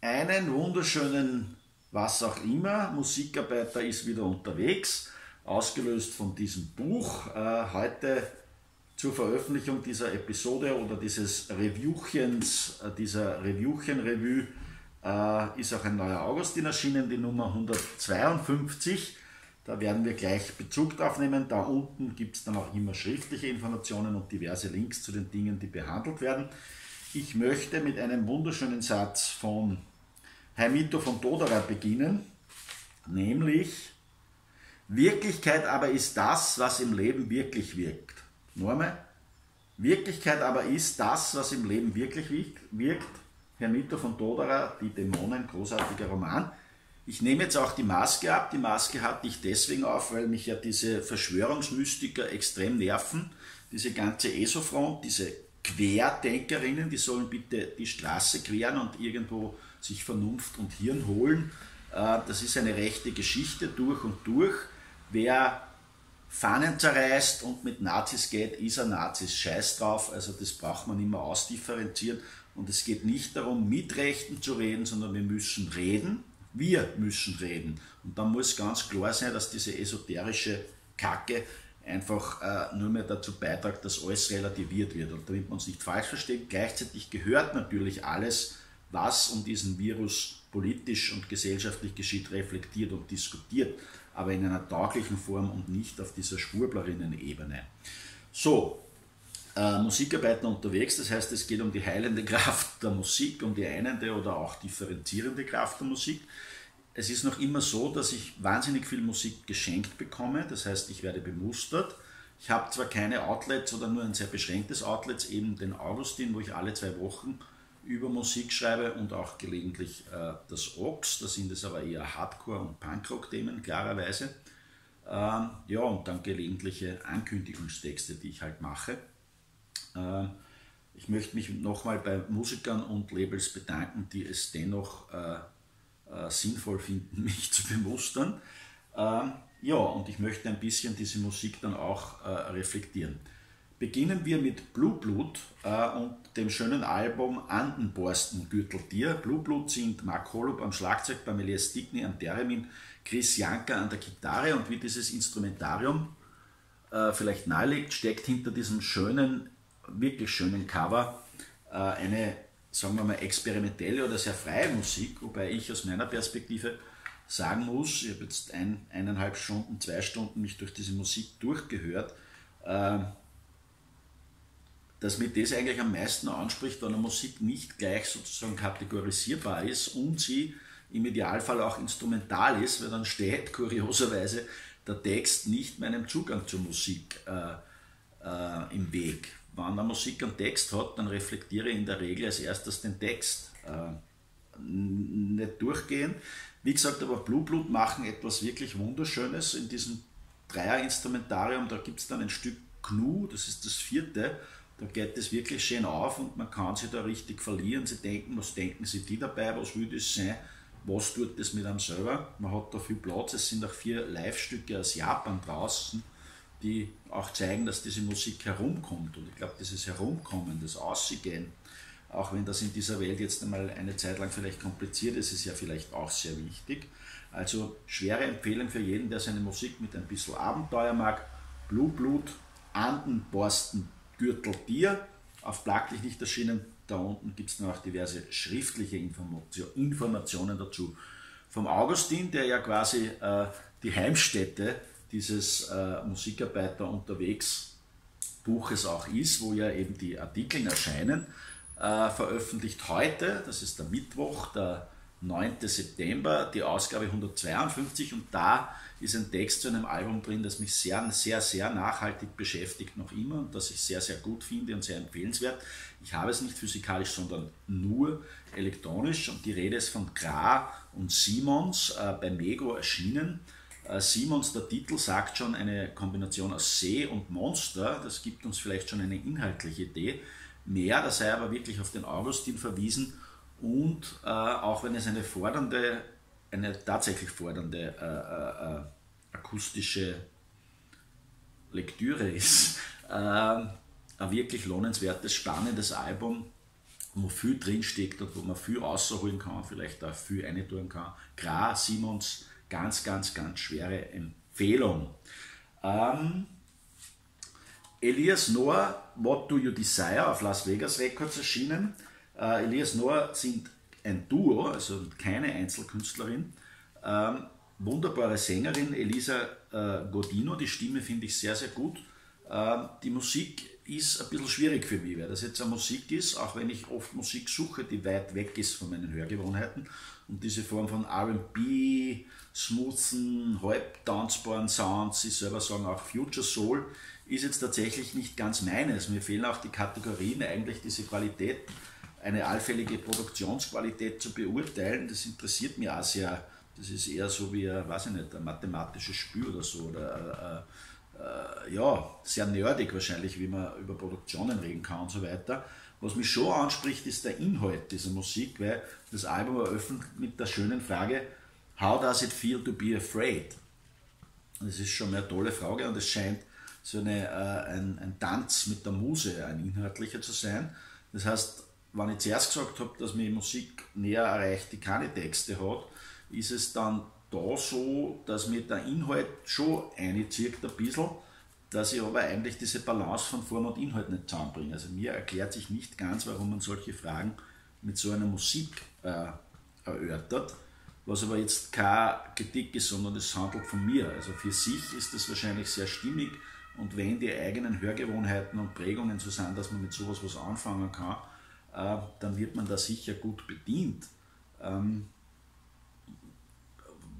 einen wunderschönen, was auch immer, Musikarbeiter ist wieder unterwegs, ausgelöst von diesem Buch. Äh, heute zur Veröffentlichung dieser Episode oder dieses Reviewchens, äh, dieser Reviewchen-Revue, äh, ist auch ein neuer Augustin erschienen, die Nummer 152. Da werden wir gleich Bezug drauf nehmen. Da unten gibt es dann auch immer schriftliche Informationen und diverse Links zu den Dingen, die behandelt werden. Ich möchte mit einem wunderschönen Satz von Heimito von Doderer beginnen, nämlich Wirklichkeit aber ist das, was im Leben wirklich wirkt. Norme, Wirklichkeit aber ist das, was im Leben wirklich wirkt. Hermito von Doderer, Die Dämonen, großartiger Roman. Ich nehme jetzt auch die Maske ab. Die Maske hatte ich deswegen auf, weil mich ja diese Verschwörungsmystiker extrem nerven. Diese ganze ESO-Front, diese Querdenkerinnen, die sollen bitte die Straße queren und irgendwo sich Vernunft und Hirn holen. Äh, das ist eine rechte Geschichte durch und durch. Wer Fahnen zerreißt und mit Nazis geht, ist ein Nazis. Scheiß drauf. Also das braucht man immer ausdifferenzieren. Und es geht nicht darum, mit Rechten zu reden, sondern wir müssen reden wir müssen reden. Und dann muss ganz klar sein, dass diese esoterische Kacke einfach äh, nur mehr dazu beiträgt, dass alles relativiert wird. Und damit man uns nicht falsch versteht, gleichzeitig gehört natürlich alles, was um diesen Virus politisch und gesellschaftlich geschieht, reflektiert und diskutiert, aber in einer tauglichen Form und nicht auf dieser Schwurblerinnen-Ebene. So, äh, Musikarbeiter unterwegs, das heißt, es geht um die heilende Kraft der Musik, um die einende oder auch differenzierende Kraft der Musik. Es ist noch immer so, dass ich wahnsinnig viel Musik geschenkt bekomme, das heißt, ich werde bemustert. Ich habe zwar keine Outlets oder nur ein sehr beschränktes Outlet, eben den Augustin, wo ich alle zwei Wochen über Musik schreibe und auch gelegentlich äh, das Ox, da sind es aber eher Hardcore- und Punkrock-Themen, klarerweise. Ähm, ja, und dann gelegentliche Ankündigungstexte, die ich halt mache. Äh, ich möchte mich nochmal bei Musikern und Labels bedanken, die es dennoch äh, äh, sinnvoll finden, mich zu bemustern. Ähm, ja, und ich möchte ein bisschen diese Musik dann auch äh, reflektieren. Beginnen wir mit Blue Blood äh, und dem schönen Album Andenborsten Gürteltier. Blue Blood sind Mark Holub am Schlagzeug, Pamela Stickney am Theremin, Chris Janka an der Gitarre und wie dieses Instrumentarium vielleicht nahelegt, steckt hinter diesem schönen, wirklich schönen Cover eine sagen wir mal, experimentelle oder sehr freie Musik, wobei ich aus meiner Perspektive sagen muss, ich habe jetzt ein, eineinhalb Stunden, zwei Stunden mich durch diese Musik durchgehört, äh, dass mir das eigentlich am meisten anspricht, wenn eine Musik nicht gleich sozusagen kategorisierbar ist und sie im Idealfall auch instrumental ist, weil dann steht kurioserweise der Text nicht meinem Zugang zur Musik äh, äh, im Weg wenn eine Musik einen Text hat, dann reflektiere ich in der Regel als erstes den Text. Äh, nicht durchgehen. Wie gesagt, aber Blue Blood machen etwas wirklich Wunderschönes in diesem Dreier-Instrumentarium. Da gibt es dann ein Stück Gnu, das ist das vierte. Da geht es wirklich schön auf und man kann sich da richtig verlieren. Sie denken, was denken sie die dabei, was will das sein, was tut das mit einem selber. Man hat da viel Platz, es sind auch vier Live-Stücke aus Japan draußen die auch zeigen, dass diese Musik herumkommt. Und ich glaube, dieses Herumkommen, das Aussehen, auch wenn das in dieser Welt jetzt einmal eine Zeit lang vielleicht kompliziert ist, ist ja vielleicht auch sehr wichtig. Also schwere Empfehlung für jeden, der seine Musik mit ein bisschen Abenteuer mag. Blue Blut, Anden, Borsten, Gürtel, Tier. Auf Plaglich nicht erschienen. Da unten gibt es noch diverse schriftliche Informationen dazu. Vom Augustin, der ja quasi äh, die Heimstätte dieses äh, Musikarbeiter unterwegs Buches auch ist, wo ja eben die Artikel erscheinen, äh, veröffentlicht heute, das ist der Mittwoch, der 9. September, die Ausgabe 152 und da ist ein Text zu einem Album drin, das mich sehr, sehr, sehr nachhaltig beschäftigt, noch immer und das ich sehr, sehr gut finde und sehr empfehlenswert. Ich habe es nicht physikalisch, sondern nur elektronisch und die Rede ist von Gra und Simons äh, bei Mego erschienen. Äh, Simons, der Titel sagt schon eine Kombination aus See und Monster, das gibt uns vielleicht schon eine inhaltliche Idee. Mehr, da sei aber wirklich auf den Augustin verwiesen und äh, auch wenn es eine fordernde, eine tatsächlich fordernde äh, äh, äh akustische Lektüre ist, äh, ein wirklich lohnenswertes, spannendes Album, wo viel drinsteckt und wo man viel rausholen kann, vielleicht auch viel reintun kann. Gra, Simons, ganz, ganz, ganz schwere Empfehlung. Ähm, Elias Noah, What Do You Desire auf Las Vegas Records erschienen. Äh, Elias Noah sind ein Duo, also keine Einzelkünstlerin. Ähm, wunderbare Sängerin, Elisa äh, Godino, die Stimme finde ich sehr, sehr gut. Äh, die Musik ist ein bisschen schwierig für mich, weil das jetzt eine Musik ist, auch wenn ich oft Musik suche, die weit weg ist von meinen Hörgewohnheiten. Und diese Form von RB, smoothen, halb tanzbaren Sounds, sie selber sagen auch Future Soul, ist jetzt tatsächlich nicht ganz meines. Mir fehlen auch die Kategorien, eigentlich diese Qualität, eine allfällige Produktionsqualität zu beurteilen. Das interessiert mich auch sehr. Das ist eher so wie, weiß ich nicht, ein mathematisches Spiel oder so. Oder, äh, ja, sehr nerdig wahrscheinlich, wie man über Produktionen reden kann und so weiter. Was mich schon anspricht, ist der Inhalt dieser Musik, weil das Album eröffnet mit der schönen Frage, How does it feel to be afraid? Das ist schon eine tolle Frage und es scheint so eine, äh, ein, ein Tanz mit der Muse, ein inhaltlicher zu sein. Das heißt, wenn ich zuerst gesagt habe, dass mich Musik näher erreicht, die keine Texte hat, ist es dann da so, dass mir der Inhalt schon einzieht ein bisschen, dass ich aber eigentlich diese Balance von Form und Inhalt nicht zusammenbringe. Also mir erklärt sich nicht ganz, warum man solche Fragen mit so einer Musik äh, erörtert, was aber jetzt kein Kritik ist, sondern es handelt von mir. Also für sich ist das wahrscheinlich sehr stimmig und wenn die eigenen Hörgewohnheiten und Prägungen so sind, dass man mit sowas was anfangen kann, äh, dann wird man da sicher gut bedient. Ähm,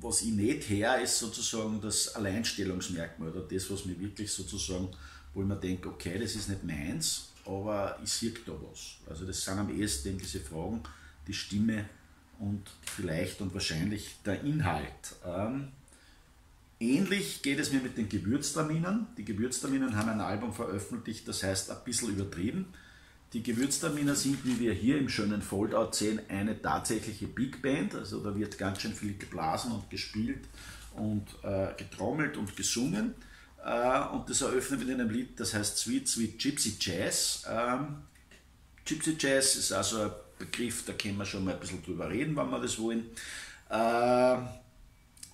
was ich nicht her, ist sozusagen das Alleinstellungsmerkmal oder das, was mir wirklich sozusagen, wo ich mir denke, okay, das ist nicht meins, aber ich sehe da was. Also das sind am ehesten diese Fragen, die Stimme und vielleicht und wahrscheinlich der Inhalt. Ähm, ähnlich geht es mir mit den Gewürztraminen. Die Gewürztraminen haben ein Album veröffentlicht, das heißt ein bisschen übertrieben. Die Gewürztraminer sind, wie wir hier im schönen Foldout sehen, eine tatsächliche Big Band. Also da wird ganz schön viel geblasen und gespielt und äh, getrommelt und gesungen. Äh, und das eröffnet mit einem Lied, das heißt Sweet Sweet Gypsy Jazz. Ähm, Gypsy Jazz ist also ein Begriff, da können wir schon mal ein bisschen drüber reden, wenn wir das wollen. Äh,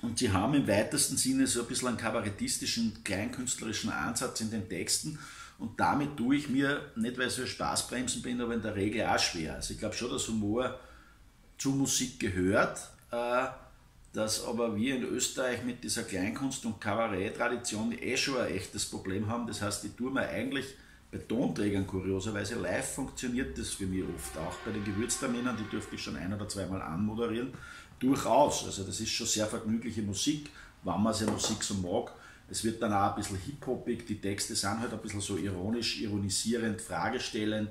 und sie haben im weitesten Sinne so ein bisschen einen kabarettistischen, kleinkünstlerischen Ansatz in den Texten und damit tue ich mir, nicht weil ich so Spaßbremsen bin, aber in der Regel auch schwer. Also ich glaube schon, dass Humor zu Musik gehört, äh, dass aber wir in Österreich mit dieser Kleinkunst- und Kabarett-Tradition eh schon ein echtes Problem haben. Das heißt, ich tue mir eigentlich bei Tonträgern kurioserweise live funktioniert das für mich oft. Auch bei den Gewürzterminen, die dürfte ich schon ein oder zweimal anmoderieren, durchaus. Also das ist schon sehr vergnügliche Musik, wenn man seine Musik so mag. Es wird dann auch ein bisschen hip-hopig, die Texte sind halt ein bisschen so ironisch, ironisierend, fragestellend.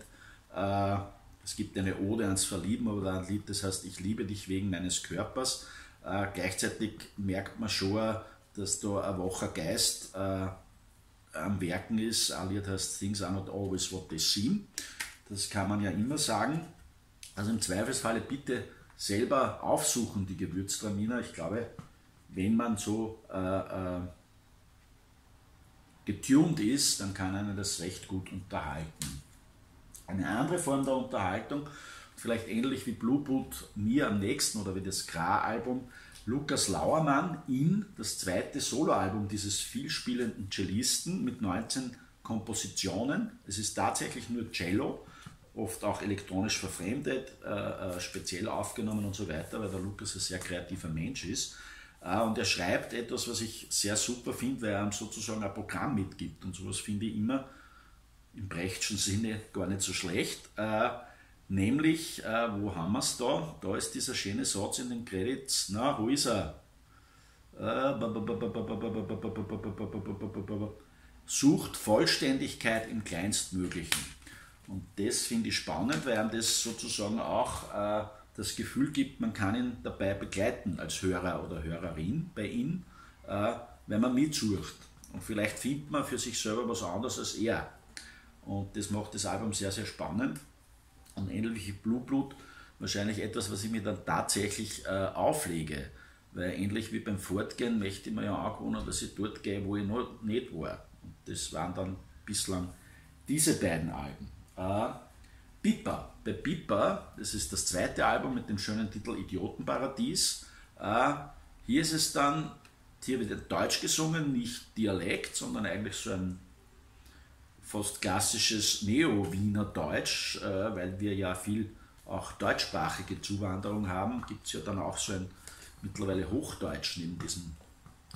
Äh, es gibt eine Ode ans Verlieben, da ein Lied, das heißt Ich liebe dich wegen meines Körpers. Äh, gleichzeitig merkt man schon, dass da ein wacher Geist äh, am Werken ist. Ein Lied heißt Things are not always what they seem. Das kann man ja immer sagen. Also im Zweifelsfalle bitte selber aufsuchen, die Gewürztraminer. Ich glaube, wenn man so äh, äh, getuned ist, dann kann einen das recht gut unterhalten. Eine andere Form der Unterhaltung, vielleicht ähnlich wie Blue Boot mir am nächsten oder wie das Gra-Album, Lukas Lauermann in das zweite Soloalbum dieses vielspielenden Cellisten mit 19 Kompositionen. Es ist tatsächlich nur Cello, oft auch elektronisch verfremdet, äh, äh, speziell aufgenommen und so weiter, weil der Lukas ein sehr kreativer Mensch ist. Äh, und er schreibt etwas, was ich sehr super finde, weil er ihm sozusagen ein Programm mitgibt. Und sowas finde ich immer im Brechtschen Sinne gar nicht so schlecht. Äh, nämlich, äh, wo haben wir es da? Da ist dieser schöne Satz in den Credits. Na, wo ist er? Sucht Vollständigkeit im Kleinstmöglichen. Und das finde ich spannend, weil er das sozusagen auch das Gefühl gibt, man kann ihn dabei begleiten als Hörer oder Hörerin bei ihm, äh, wenn man mitsucht. Und vielleicht findet man für sich selber was anderes als er. Und das macht das Album sehr, sehr spannend. Und ähnlich wie Blue Blood wahrscheinlich etwas, was ich mir dann tatsächlich äh, auflege. Weil ähnlich wie beim Fortgehen möchte ich mir ja auch wohnen, dass ich dort gehe, wo ich noch nicht war. Und das waren dann bislang diese beiden Alben. Äh, Pipa. Bei Pipa, das ist das zweite Album mit dem schönen Titel Idiotenparadies. Äh, hier ist es dann, hier wird Deutsch gesungen, nicht Dialekt, sondern eigentlich so ein fast klassisches Neo-Wiener Deutsch, äh, weil wir ja viel auch deutschsprachige Zuwanderung haben, gibt es ja dann auch so ein mittlerweile Hochdeutsch neben diesem,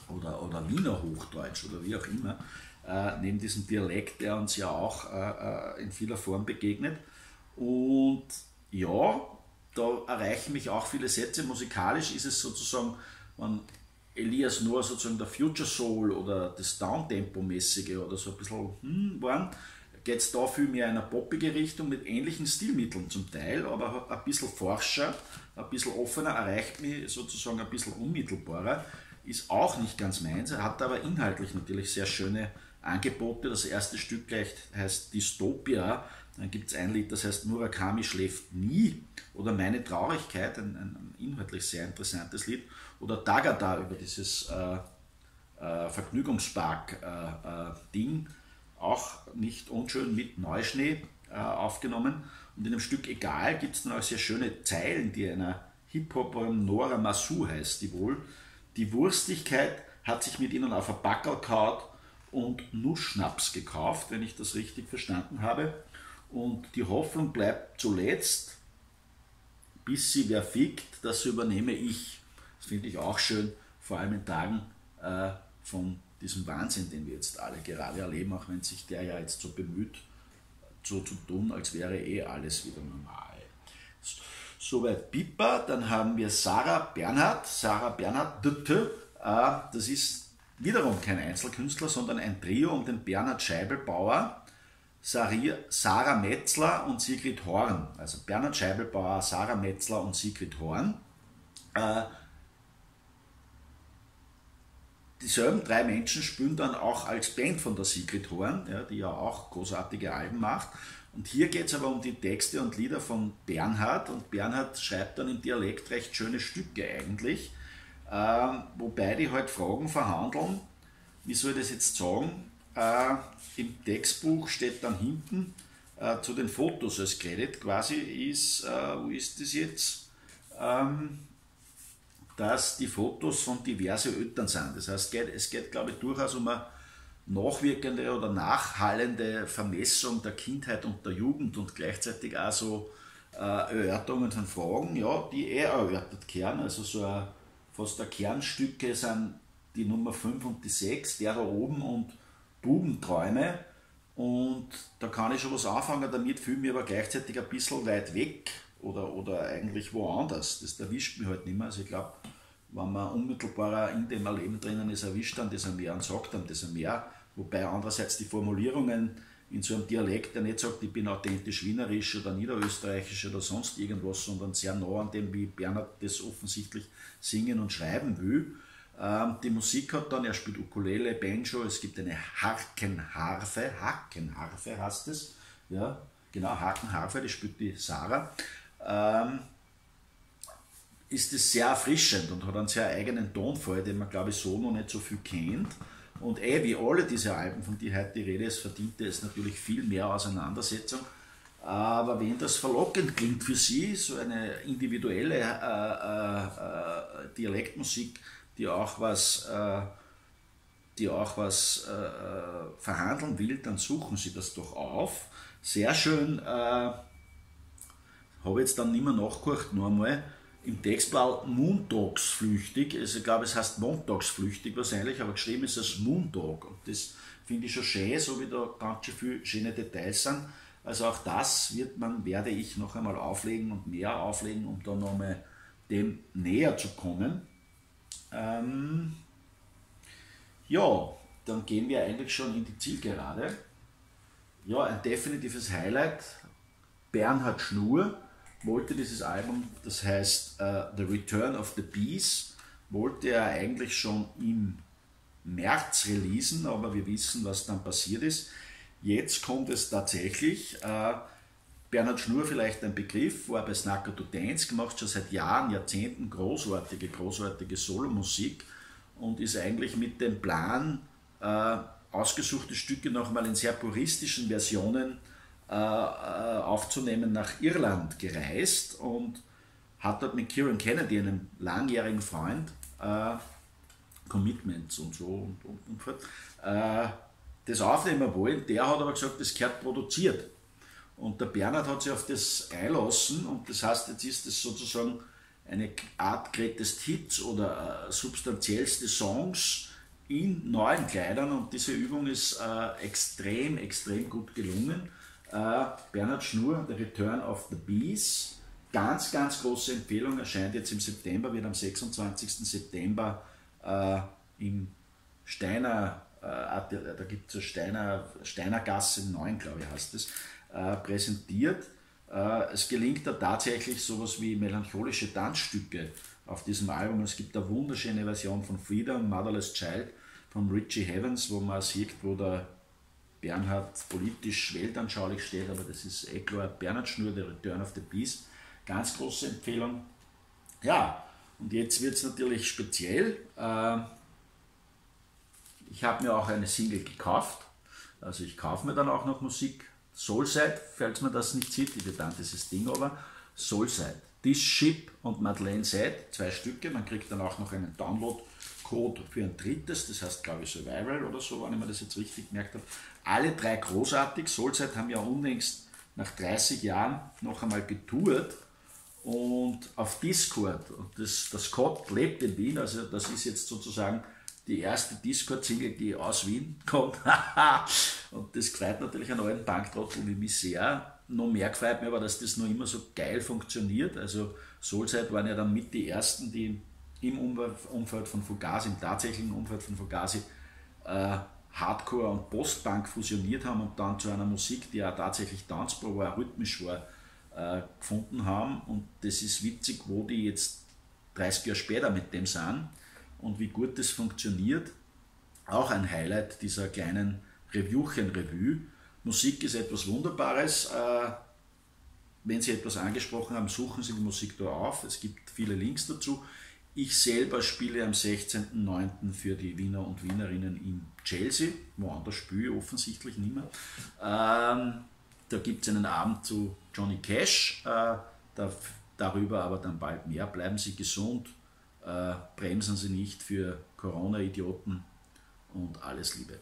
oder, oder Wiener Hochdeutsch oder wie auch immer, äh, neben diesem Dialekt, der uns ja auch in vieler Form begegnet. Und ja, da erreichen mich auch viele Sätze. Musikalisch ist es sozusagen, wenn Elias nur sozusagen der Future Soul oder das Downtempo-mäßige oder so ein bisschen hm, waren, geht es da viel mehr in eine poppige Richtung mit ähnlichen Stilmitteln zum Teil, aber ein bisschen forscher, ein bisschen offener, erreicht mich sozusagen ein bisschen unmittelbarer. Ist auch nicht ganz meins, hat aber inhaltlich natürlich sehr schöne Angebote. Das erste Stück gleich heißt Dystopia, dann gibt es ein Lied, das heißt Murakami schläft nie oder Meine Traurigkeit, ein, ein inhaltlich sehr interessantes Lied. Oder Dagada über dieses äh, äh, Vergnügungspark-Ding, äh, auch nicht unschön mit Neuschnee äh, aufgenommen. Und in dem Stück Egal gibt es dann auch sehr schöne Zeilen, die einer Hip-Hoperin Nora Masu heißt, die wohl. Die Wurstigkeit hat sich mit ihnen auf ein Backel kaut und Nussschnaps gekauft, wenn ich das richtig verstanden habe. Und die Hoffnung bleibt zuletzt, bis sie wer fickt, das übernehme ich. Das finde ich auch schön, vor allem in Tagen äh, von diesem Wahnsinn, den wir jetzt alle gerade erleben, auch wenn sich der ja jetzt so bemüht, so zu tun, als wäre eh alles wieder normal. Soweit Pipa, dann haben wir Sarah Bernhardt. Sarah Bernhardt, äh, das ist wiederum kein Einzelkünstler, sondern ein Trio um den Bernhard Scheibelbauer, Sarah Metzler und Sigrid Horn. Also Bernhard Scheibelbauer, Sarah Metzler und Sigrid Horn. Äh, dieselben drei Menschen spielen dann auch als Band von der Sigrid Horn, ja, die ja auch großartige Alben macht. Und hier geht es aber um die Texte und Lieder von Bernhard und Bernhard schreibt dann im Dialekt recht schöne Stücke eigentlich, äh, wobei die halt Fragen verhandeln, wie soll ich das jetzt sagen, äh, im Textbuch steht dann hinten äh, zu den Fotos als Credit quasi ist, äh, wo ist das jetzt? Ähm, dass die Fotos von diverse Eltern sind. Das heißt, es geht, glaube ich, durchaus um eine nachwirkende oder nachhallende Vermessung der Kindheit und der Jugend und gleichzeitig auch so äh, Erörterungen von Fragen, ja, die eh erörtert kehren. Also so ein, fast ein Kernstücke sind die Nummer 5 und die 6, der da oben und Bubenträume. Und da kann ich schon was anfangen damit, fühle mich aber gleichzeitig ein bisschen weit weg oder, oder eigentlich woanders. Das erwischt mich halt nicht mehr. Also ich glaube, wenn man unmittelbarer in dem Leben drinnen ist, erwischt dann das mehr und sagt dann das mehr. Wobei andererseits die Formulierungen in so einem Dialekt, der nicht sagt, ich bin authentisch wienerisch oder niederösterreichisch oder sonst irgendwas, sondern sehr nah an dem, wie Bernhard das offensichtlich singen und schreiben will. Ähm, die Musik hat dann, er spielt Ukulele, Banjo, es gibt eine Harkenharfe, Harkenharfe heißt es, ja, genau, Harkenharfe, die spielt die Sarah. Ähm, ist es sehr erfrischend und hat einen sehr eigenen Tonfall, den man, glaube ich, so noch nicht so viel kennt. Und eh, wie alle diese Alben, von denen heute die Rede ist, verdiente es natürlich viel mehr Auseinandersetzung. Aber wenn das verlockend klingt für Sie, so eine individuelle äh, äh, äh, Dialektmusik, die auch was, äh, die auch was äh, verhandeln will, dann suchen Sie das doch auf. Sehr schön, äh, habe jetzt dann nicht mehr nachgedacht, nur einmal im Textblau montagsflüchtig, also ich glaube es heißt montagsflüchtig wahrscheinlich, aber geschrieben ist es Montag und das finde ich schon schön, so wie da ganz schön viele schöne Details sind. Also auch das wird man, werde ich noch einmal auflegen und mehr auflegen, um da nochmal dem näher zu kommen. Ähm, ja, dann gehen wir eigentlich schon in die Zielgerade. Ja, ein definitives Highlight. Bernhard Schnur wollte dieses Album, das heißt uh, The Return of the Bees, wollte er eigentlich schon im März releasen, aber wir wissen, was dann passiert ist. Jetzt kommt es tatsächlich. Uh, Bernhard Schnur vielleicht ein Begriff, war bei Snacker to Dance, gemacht schon seit Jahren, Jahrzehnten großartige, großartige Solomusik und ist eigentlich mit dem Plan, uh, ausgesuchte Stücke nochmal in sehr puristischen Versionen äh, aufzunehmen nach Irland gereist und hat dort mit Kieran Kennedy, einem langjährigen Freund, äh, Commitments und so und, und, und fort, äh, das aufnehmen wollen. Der hat aber gesagt, das gehört produziert. Und der Bernhard hat sich auf das einlassen und das heißt, jetzt ist das sozusagen eine Art Greatest Hits oder äh, substanziellste Songs in neuen Kleidern und diese Übung ist äh, extrem, extrem gut gelungen. Äh, Bernhard Schnur, The Return of the Bees, ganz, ganz große Empfehlung, erscheint jetzt im September, wird am 26. September äh, im Steiner, äh, da gibt es Steiner, Steinergasse 9, glaube ich, heißt es, äh, präsentiert. Äh, es gelingt da tatsächlich sowas wie melancholische Tanzstücke auf diesem Album. Es gibt eine wunderschöne Version von Freedom, Motherless Child von Richie Heavens, wo man sieht, wo der Bernhard politisch weltanschaulich steht, aber das ist klar. Bernhard Schnur, der Return of the Peace, ganz große Empfehlung. Ja, und jetzt wird es natürlich speziell. Äh, ich habe mir auch eine Single gekauft, also ich kaufe mir dann auch noch Musik Soulside, falls man das nicht sieht, ich dann dieses Ding aber, Soulside. This Ship und Madeleine Side, zwei Stücke, man kriegt dann auch noch einen Download-Code für ein drittes, das heißt glaube ich Survival oder so, wenn ich mir das jetzt richtig gemerkt habe. Alle drei großartig, Soulside haben ja unlängst nach 30 Jahren noch einmal getourt und auf Discord, und das, das Code lebt in Wien, also das ist jetzt sozusagen die erste Discord-Single, die aus Wien kommt. und das freut natürlich einen neuen Banktrottel wie mich sehr. Noch mehr gefreut mir aber, dass das noch immer so geil funktioniert. Also Soulside waren ja dann mit die ersten, die im Umfeld von Fugazi, im tatsächlichen Umfeld von Fugazi, äh, Hardcore und Postpunk fusioniert haben und dann zu einer Musik, die ja tatsächlich tanzbar war, rhythmisch war, äh, gefunden haben. Und das ist witzig, wo die jetzt 30 Jahre später mit dem sind und wie gut das funktioniert. Auch ein Highlight dieser kleinen Reviewchen-Revue. Musik ist etwas Wunderbares. Äh, wenn Sie etwas angesprochen haben, suchen Sie die Musik da auf. Es gibt viele Links dazu. Ich selber spiele am 16.09. für die Wiener und Wienerinnen in Chelsea. Woanders spiele ich offensichtlich nicht mehr. Ähm, da gibt es einen Abend zu Johnny Cash. Äh, da, darüber aber dann bald mehr. Bleiben Sie gesund bremsen Sie nicht für Corona-Idioten und alles Liebe.